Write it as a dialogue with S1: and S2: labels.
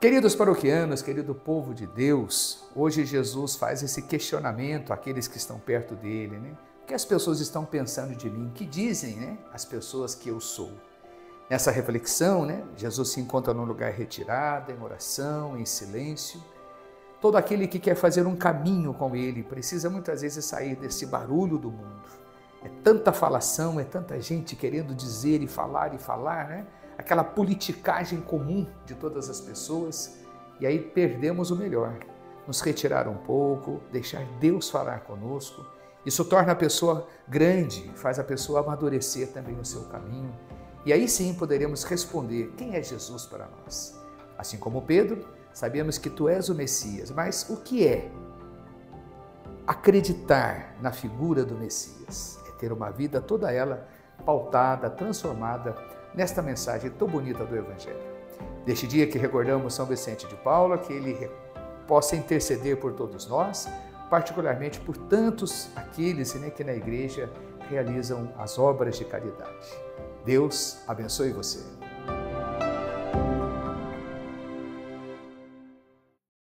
S1: Queridos paroquianos, querido povo de Deus, hoje Jesus faz esse questionamento àqueles que estão perto dele, né? O que as pessoas estão pensando de mim? O que dizem, né? As pessoas que eu sou. Nessa reflexão, né? Jesus se encontra num lugar retirado, em oração, em silêncio. Todo aquele que quer fazer um caminho com ele precisa muitas vezes sair desse barulho do mundo. É tanta falação, é tanta gente querendo dizer e falar e falar, né? Aquela politicagem comum de todas as pessoas, e aí perdemos o melhor. Nos retirar um pouco, deixar Deus falar conosco. Isso torna a pessoa grande, faz a pessoa amadurecer também o seu caminho. E aí sim poderemos responder: quem é Jesus para nós? Assim como Pedro, sabemos que tu és o Messias, mas o que é acreditar na figura do Messias? É ter uma vida toda ela pautada, transformada nesta mensagem tão bonita do Evangelho. Neste dia que recordamos São Vicente de Paula, que ele possa interceder por todos nós, particularmente por tantos aqueles né, que na igreja realizam as obras de caridade. Deus abençoe você.